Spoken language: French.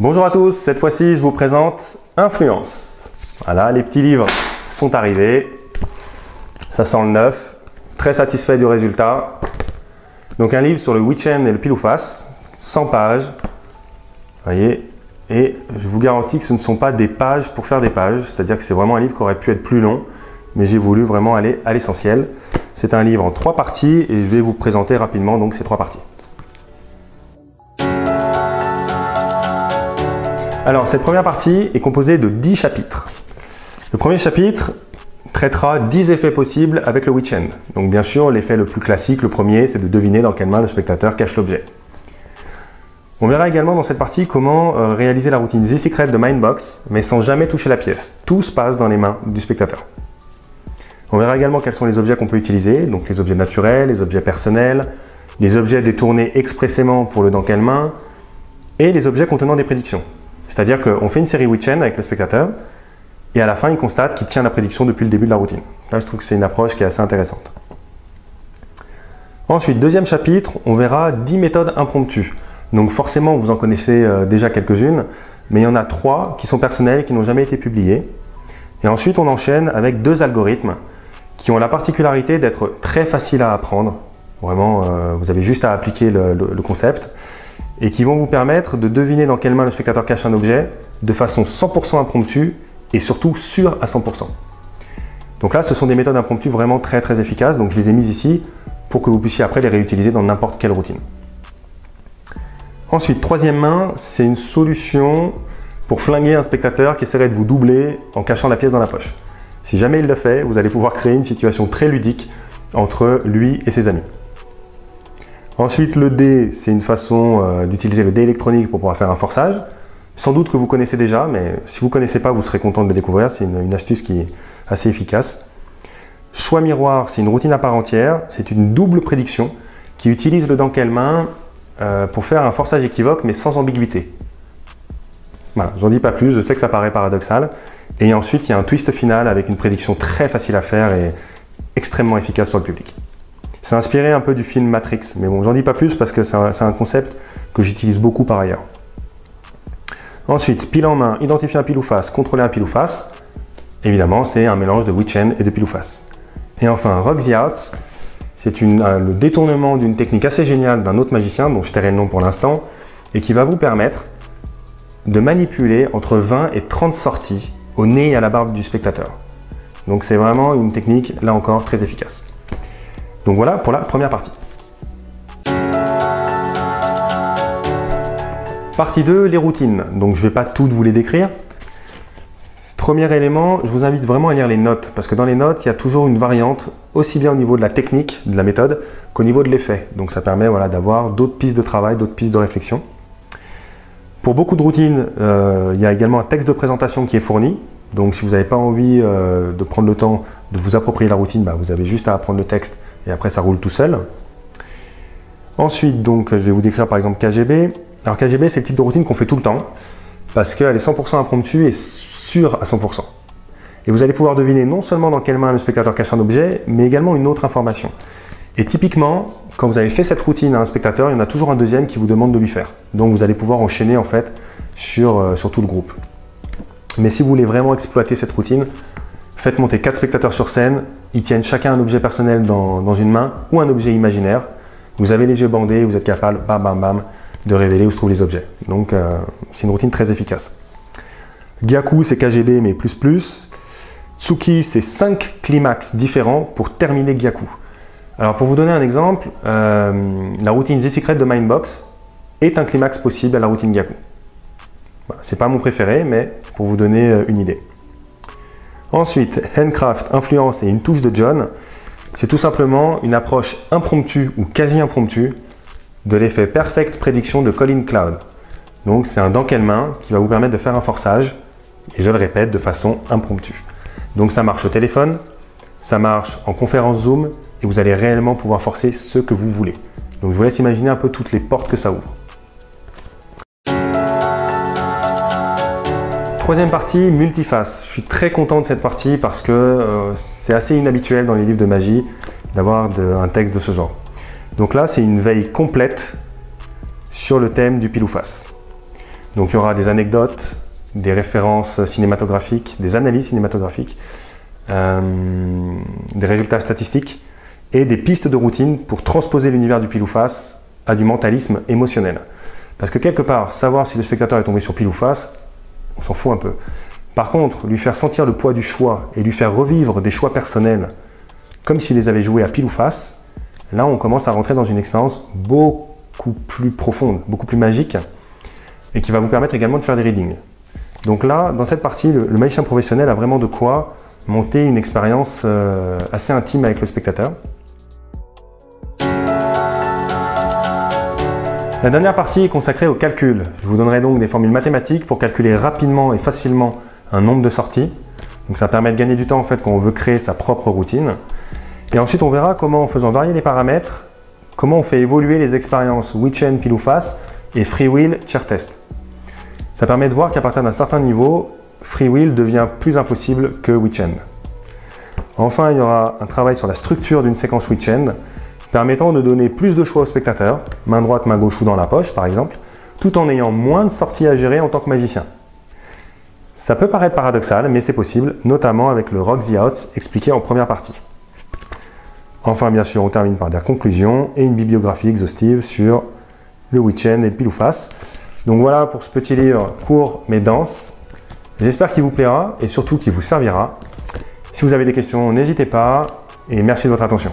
Bonjour à tous, cette fois-ci je vous présente Influence. Voilà, les petits livres sont arrivés. Ça sent le neuf. Très satisfait du résultat. Donc un livre sur le Witchen et le pile ou face, 100 pages. Voyez, et je vous garantis que ce ne sont pas des pages pour faire des pages, c'est-à-dire que c'est vraiment un livre qui aurait pu être plus long, mais j'ai voulu vraiment aller à l'essentiel. C'est un livre en trois parties et je vais vous présenter rapidement donc ces trois parties. Alors, cette première partie est composée de 10 chapitres. Le premier chapitre traitera 10 effets possibles avec le Witch End. Donc, bien sûr, l'effet le plus classique, le premier, c'est de deviner dans quelle main le spectateur cache l'objet. On verra également dans cette partie comment euh, réaliser la routine The Secret de Mindbox, mais sans jamais toucher la pièce. Tout se passe dans les mains du spectateur. On verra également quels sont les objets qu'on peut utiliser, donc les objets naturels, les objets personnels, les objets détournés expressément pour le dans quelle main, et les objets contenant des prédictions. C'est-à-dire qu'on fait une série Witchen avec le spectateur, et à la fin, il constate qu'il tient la prédiction depuis le début de la routine. Là, je trouve que c'est une approche qui est assez intéressante. Ensuite, deuxième chapitre, on verra 10 méthodes impromptues. Donc forcément, vous en connaissez euh, déjà quelques-unes, mais il y en a trois qui sont personnelles qui n'ont jamais été publiées. Et ensuite, on enchaîne avec deux algorithmes qui ont la particularité d'être très faciles à apprendre. Vraiment, euh, vous avez juste à appliquer le concept et qui vont vous permettre de deviner dans quelle main le spectateur cache un objet de façon 100% impromptue et surtout sûre à 100%. Donc là, ce sont des méthodes impromptues vraiment très très efficaces, donc je les ai mises ici pour que vous puissiez après les réutiliser dans n'importe quelle routine. Ensuite, troisième main, c'est une solution pour flinguer un spectateur qui essaierait de vous doubler en cachant la pièce dans la poche. Si jamais il le fait, vous allez pouvoir créer une situation très ludique entre lui et ses amis. Ensuite, le dé, c'est une façon euh, d'utiliser le dé électronique pour pouvoir faire un forçage. Sans doute que vous connaissez déjà, mais si vous ne connaissez pas, vous serez content de le découvrir. C'est une, astuce qui est assez efficace. Choix miroir, c'est une routine à part entière. C'est une double prédiction qui utilise le dans quelle main euh, pour faire un forçage équivoque, mais sans ambiguïté. Voilà, j'en dis pas plus, je sais que ça paraît paradoxal. Et ensuite, il y a un twist final avec une prédiction très facile à faire et extrêmement efficace sur le public. C'est inspiré un peu du film Matrix, mais bon, j'en dis pas plus parce que c'est un, concept que j'utilise beaucoup par ailleurs. Ensuite, pile en main, identifier un pile ou face, contrôler un pile ou face. Évidemment, c'est un mélange de Witchen et de pile ou face. Et enfin, Rock the Arts, c'est le détournement d'une technique assez géniale d'un autre magicien, dont je tairai le nom pour l'instant, et qui va vous permettre de manipuler entre 20 et 30 sorties au nez et à la barbe du spectateur. Donc c'est vraiment une technique, là encore, très efficace. Donc voilà pour la première partie. Partie 2, les routines. Donc je ne vais pas toutes vous les décrire. Premier élément, je vous invite vraiment à lire les notes, parce que dans les notes, il y a toujours une variante, aussi bien au niveau de la technique, de la méthode, qu'au niveau de l'effet. Donc ça permet voilà, d'avoir d'autres pistes de travail, d'autres pistes de réflexion. Pour beaucoup de routines, euh, il y a également un texte de présentation qui est fourni. Donc si vous n'avez pas envie euh, de prendre le temps de vous approprier la routine, bah, vous avez juste à apprendre le texte et après ça roule tout seul. Ensuite, donc, je vais vous décrire par exemple KGB. Alors KGB, c'est le type de routine qu'on fait tout le temps parce qu'elle est 100% impromptue et sûre à 100%. Et vous allez pouvoir deviner non seulement dans quelle main le spectateur cache un objet, mais également une autre information. Et typiquement, quand vous avez fait cette routine à un spectateur, il y en a toujours un deuxième qui vous demande de lui faire. Donc vous allez pouvoir enchaîner en fait sur, euh, sur tout le groupe. Mais si vous voulez vraiment exploiter cette routine, Faites monter quatre spectateurs sur scène, ils tiennent chacun un objet personnel dans, une main ou un objet imaginaire. Vous avez les yeux bandés, vous êtes capable, bam bam bam, de révéler où se trouvent les objets. Donc euh, c'est une routine très efficace. Gyaku c'est KGB mais plus plus. Tsuki c'est 5 climax différents pour terminer Gyaku. Alors pour vous donner un exemple, euh, la routine The Secret de Mindbox est un climax possible à la routine Gyaku. C'est pas mon préféré, mais pour vous donner euh, une idée. Ensuite, Handcraft, influence et une touche de John, c'est tout simplement une approche impromptue ou quasi impromptue de l'effet Perfect Prédiction de Colin Cloud. Donc c'est un dans quelle main qui va vous permettre de faire un forçage, et je le répète, de façon impromptue. Donc ça marche au téléphone, ça marche en conférence Zoom, et vous allez réellement pouvoir forcer ce que vous voulez. Donc je vous laisse imaginer un peu toutes les portes que ça ouvre. Troisième partie, multiface. Je suis très content de cette partie parce que euh, c'est assez inhabituel dans les livres de magie d'avoir un texte de ce genre. Donc là, c'est une veille complète sur le thème du pile ou face. Donc il y aura des anecdotes, des références cinématographiques, des analyses cinématographiques, euh, des résultats statistiques et des pistes de routine pour transposer l'univers du pile ou face à du mentalisme émotionnel. Parce que quelque part, savoir si le spectateur est tombé sur pile ou face, on s'en fout un peu. Par contre, lui faire sentir le poids du choix et lui faire revivre des choix personnels comme s'il les avait joués à pile ou face, là on commence à rentrer dans une expérience beaucoup plus profonde, beaucoup plus magique et qui va vous permettre également de faire des readings. Donc là, dans cette partie, le, magicien professionnel a vraiment de quoi monter une expérience euh, assez intime avec le spectateur. La dernière partie est consacrée au calcul. Je vous donnerai donc des formules mathématiques pour calculer rapidement et facilement un nombre de sorties. Donc ça permet de gagner du temps en fait quand on veut créer sa propre routine. Et ensuite on verra comment en faisant varier les paramètres, comment on fait évoluer les expériences WeChain pile ou face et FreeWheel chair test. Ça permet de voir qu'à partir d'un certain niveau, FreeWheel devient plus impossible que WeChain. Enfin, il y aura un travail sur la structure d'une séquence WeChain permettant de donner plus de choix au spectateur, main droite, main gauche ou dans la poche par exemple, tout en ayant moins de sorties à gérer en tant que magicien. Ça peut paraître paradoxal, mais c'est possible, notamment avec le Rock the Outs expliqué en première partie. Enfin, bien sûr, on termine par des conclusions et une bibliographie exhaustive sur le Witchen et le pile ou face. Donc voilà pour ce petit livre court mais dense. J'espère qu'il vous plaira et surtout qu'il vous servira. Si vous avez des questions, n'hésitez pas et merci de votre attention.